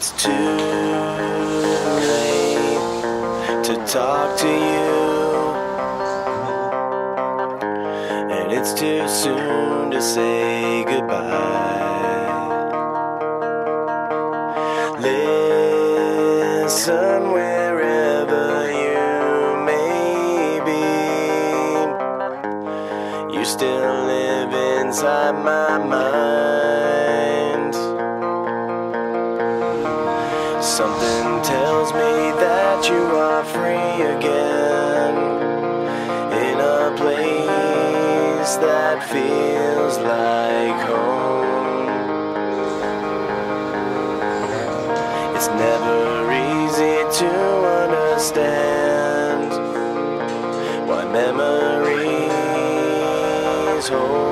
It's too late to talk to you, and it's too soon to say goodbye. Something tells me that you are free again in a place that feels like home. It's never easy to understand why memories hold.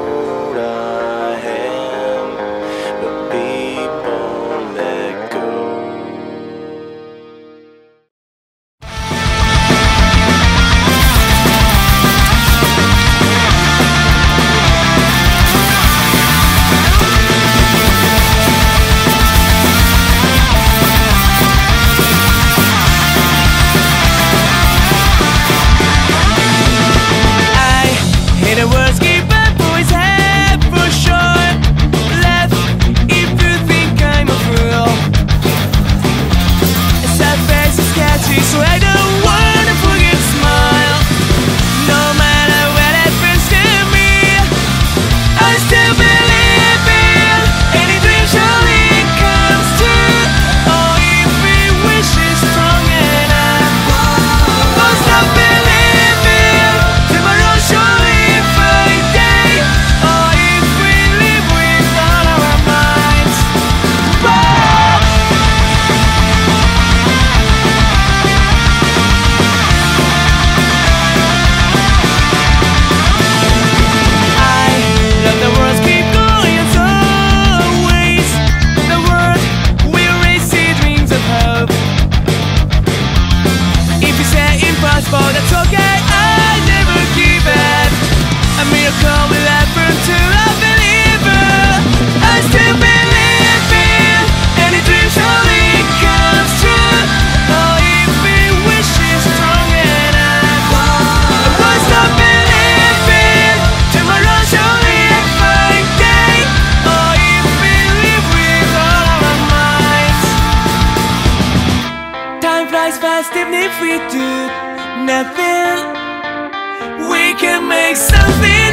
even if we do nothing We can make something.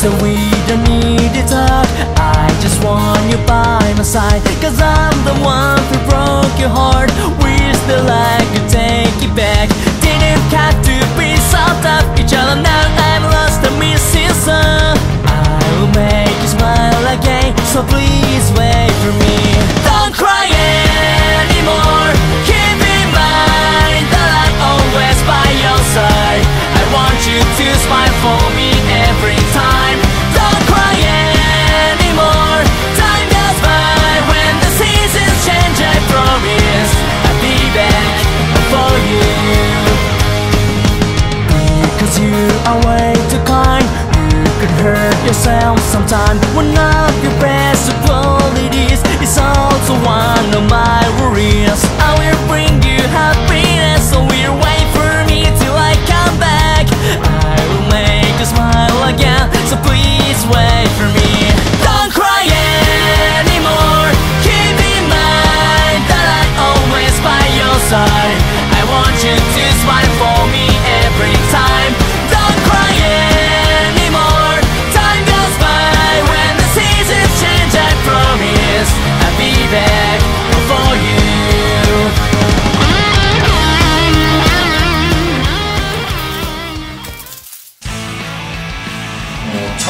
so we don't need to talk I just want you by my side. Cause I'm the one who broke your heart. We're still like to take it back. Didn't have to be so tough Each other now I'm lost and missing so I will make you smile again. So please wait for me. One of your best qualities. Is also one of my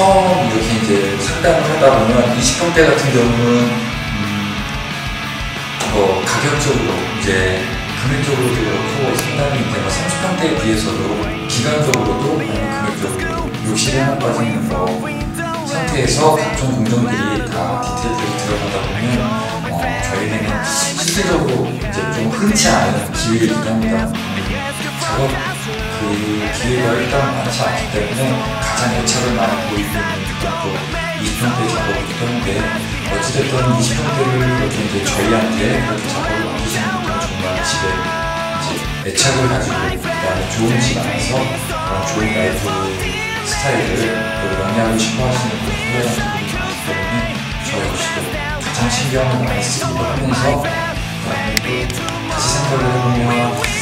처음 이렇게 이제 상담을 하다 보면 20평대 같은 경우는 음, 뭐 가격적으로 이제 금액적으로도 그렇고 상당히 이제 뭐 30평대에 비해서도 기간적으로도 금액적으로 욕실에 만 빠지는 뭐 상태에서 각종 공정들이 다 디테일들이 들어가다 보면 어, 저희는 실질적으로 이제 좀 흔치 않은 기회이긴 합니다. 작업 그 기회가 일단 많지 않기 때문에 가장 애착을 많이 보이고 있는 또 20평대 작업이기도 한데 어찌됐든 20평대를 그렇게 이제 저희한테 그렇게 작업을 맡기시는 분들은 정말 집에 이제 애착을 가지고 그다음에 좋은 집 안에서 그런 좋은 라이프 스타일을 또 영위하고 싶어 하시는 후회하는 분들이 많기 때문에 저희 역시도 가장 신경을 많이 쓰기도 하면서 그다음에 또 다시 생각을 해보면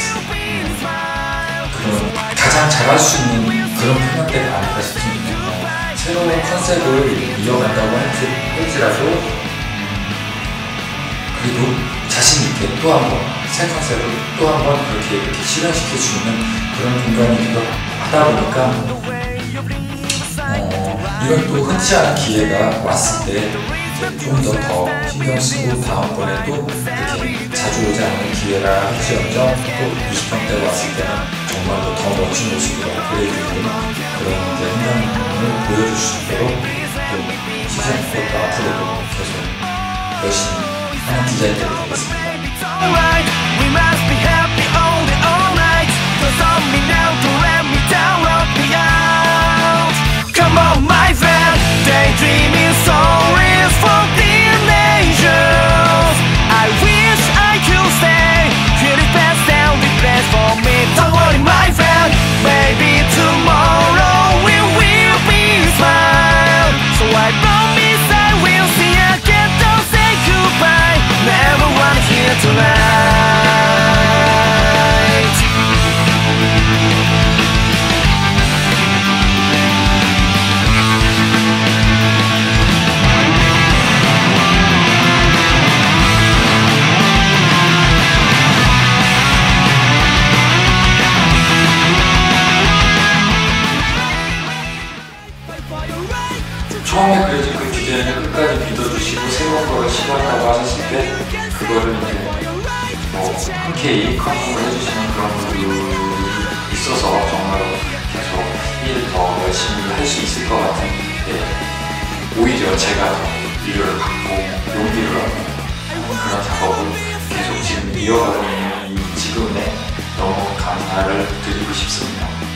그런 가장 잘할 수 있는 그런 편향대가 아닐까 싶습니다. 새로운 컨셉을 이어간다고 할지, 할지라도 음, 그래도 자신 있게 또 한 번 새 컨셉을 또 한 번 그렇게 이렇게 실현시킬 수 있는 그런 공간이기도 하다 보니까 어, 이런 또 흔치 않은 기회가 왔을 때 좀더더 신경 쓰고 다음번에 또 이렇게 자주 오지 않는 기회라 할지언정 또 20평대가 왔을 때는 정말로 더 멋진 모습으로 업그레이드된 그런 이제 현장을 보여줄 수 있도록 또 시즌 4도 앞으로도 계속 열심히 하는 디자인들이 되겠습니다. 처음에 그려진 그 디자인을 끝까지 믿어주시고 새로운 거를 시도한다고 하셨을 때 그거를 이제 뭐 흔쾌히 컨펌을 해주시는 그런 분들이 있어서 정말로 계속 일더 열심히 할 수 있을 것 같은 예, 오히려 제가 더 위로를 받고 용기를 얻는 그런 작업을 계속 지금 이어가고 있는 이 지금에 너무 감사를 드리고 싶습니다.